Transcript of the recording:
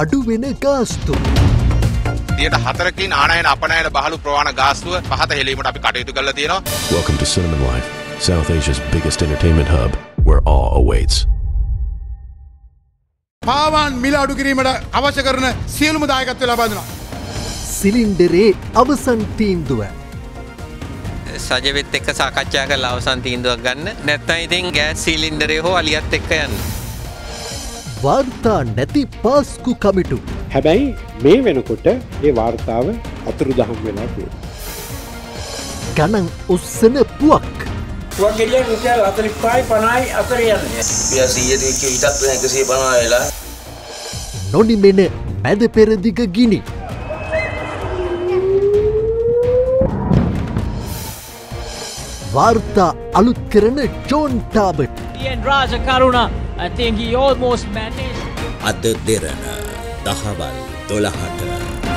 අඩුවෙන ගාස්තු. තියට හතරකින් ආනයන අපනයන බහලු ප්‍රවාණ ගාස්තුව පහත හෙලීමට අපි කටයුතු කල තියෙනවා Welcome to Cinnamon Life, South Asia's biggest entertainment hub, where awe awaits. පාවාන් මිල අඩු කිරීමට අවශ්‍ය කරන සියලුම දායකත්ව ලබඳනවා. සිලින්ඩරේ අවසන් තීන්දුව. සජවෙත් එක්ක සාකච්ඡා කර අවසන් තීන්දුවක් ගන්න නැත්නම් ඉතින් ගෑස් සීලින්ඩරේ හෝ අලියත් එක්ක යන්න. වාර්තා නැති පාස්කු කමිටු. හැබැයි මේ වෙනකොට ඒ වාර්තාව අතුරු දහම් වෙලා තිය. ගණන් ඔස්සන පුවක්. ගෙඩිය රුපියල් අතරි පයි පනයි අතර යන්න පියසීය දෙක ඉටත් එකසේ පනා වෙලා නොනිමෙන මැද පෙරදිග ගිනි. වාර්තා අලුත් කරන John Talbot I think he almost managed. අද දෙරන දහවල් දොළහට